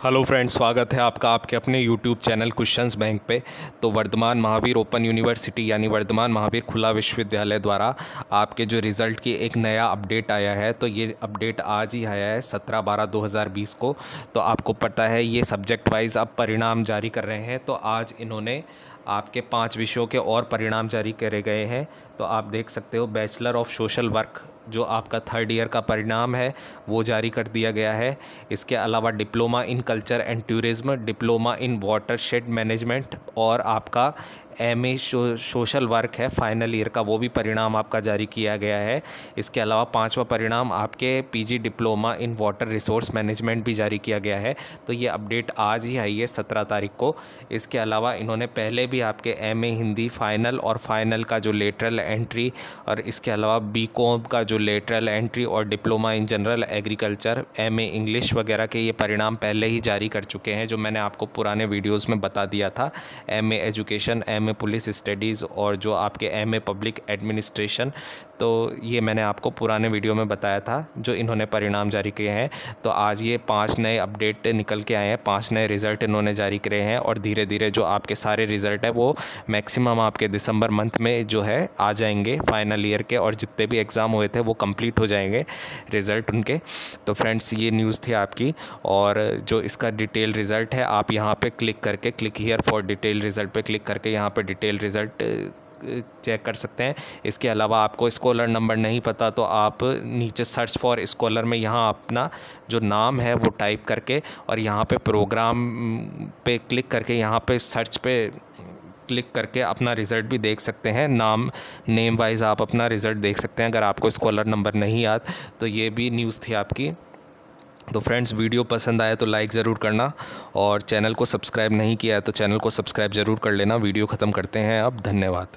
Hello friends स्वागत है आपका आपके अपने यूट्यूब चैनल क्वेश्चंस बैंक पे। तो वर्धमान महावीर ओपन यूनिवर्सिटी यानी वर्धमान महावीर खुला विश्वविद्यालय द्वारा आपके जो रिज़ल्ट की एक नया अपडेट आया है तो ये अपडेट आज ही आया है सत्रह बारह दो हज़ार बीस को। तो आपको पता है ये सब्जेक्ट वाइज अब परिणाम जारी कर रहे हैं तो आज इन्होंने आपके पाँच विषयों के और परिणाम जारी करे गए हैं। तो आप देख सकते हो बैचलर ऑफ़ सोशल वर्क जो आपका थर्ड ईयर का परिणाम है, वो जारी कर दिया गया है। इसके अलावा diploma in culture and tourism diploma in watershed management और आपका एम ए सोशल वर्क है फाइनल ईयर का, वो भी परिणाम आपका जारी किया गया है। इसके अलावा पांचवा परिणाम आपके PG diploma in water resource management भी जारी किया गया है। तो ये अपडेट आज ही आई है, सत्रह तारीख को। इसके अलावा इन्होंने पहले भी आपके एम ए हिंदी फाइनल और फाइनल का जो लेटरल एंट्री और इसके अलावा बी कॉम का जो लेटरल एंट्री और diploma in general agriculture M A English वगैरह के ये परिणाम पहले ही जारी कर चुके हैं, जो मैंने आपको पुराने वीडियोज़ में बता दिया था। M education M M police studies और जो आपके एम ए पब्लिक एडमिनिस्ट्रेशन तो ये मैंने आपको पुराने वीडियो में बताया था, जो इन्होंने परिणाम जारी किए हैं। तो आज ये पाँच नए अपडेट निकल के आए हैं, पाँच नए रिज़ल्ट इन्होंने जारी करे हैं और धीरे धीरे जो आपके सारे रिज़ल्ट है, वो मैक्सिमम आपके दिसंबर मंथ में जो है, आ जाएँगे फाइनल ईयर के और जितने भी एग्ज़ाम हुए थे वो कंप्लीट हो जाएँगे रिज़ल्ट उनके। तो फ्रेंड्स ये न्यूज़ थी आपकी और जो इसका डिटेल रिज़ल्ट है, आप यहाँ पे क्लिक करके click here for detail result पे क्लिक करके यहाँ पे डिटेल रिज़ल्ट चेक कर सकते हैं। इसके अलावा आपको स्कॉलर नंबर नहीं पता तो आप नीचे सर्च फॉर स्कॉलर में यहाँ अपना जो नाम है, वो टाइप करके और यहाँ पे प्रोग्राम पे क्लिक करके यहाँ पे सर्च पे क्लिक करके अपना रिज़ल्ट भी देख सकते हैं। नाम नेम वाइज आप अपना रिज़ल्ट देख सकते हैं। अगर आपको स्कॉलर नंबर नहीं याद तो ये भी न्यूज़ थी आपकी। तो फ्रेंड्स वीडियो पसंद आए तो लाइक ज़रूर करना और चैनल को सब्सक्राइब नहीं किया है तो चैनल को सब्सक्राइब ज़रूर कर लेना। वीडियो ख़त्म करते हैं अब। धन्यवाद।